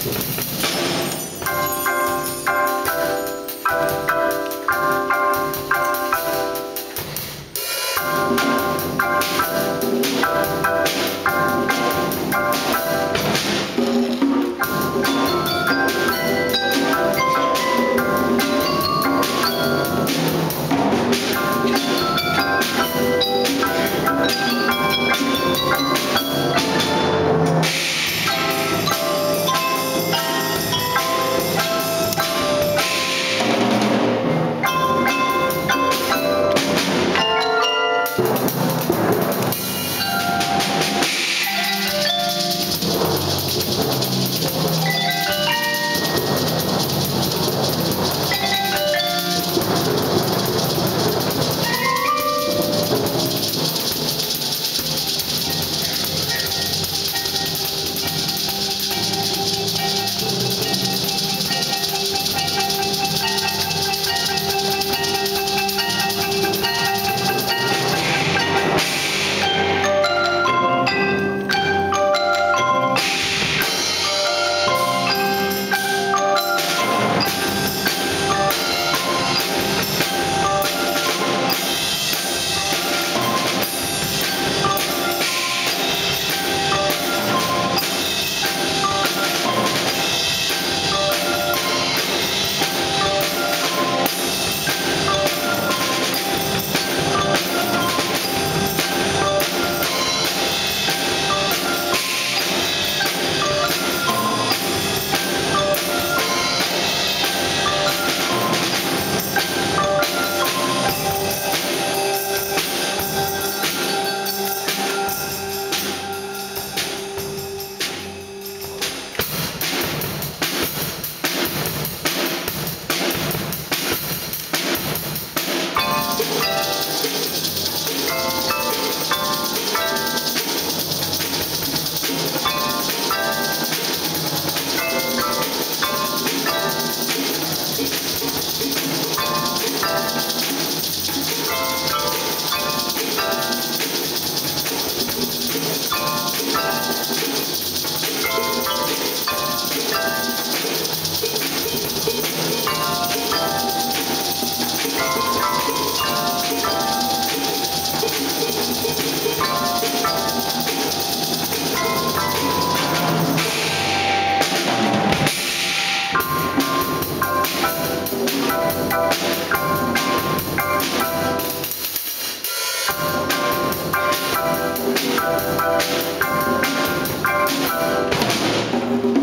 Thank Música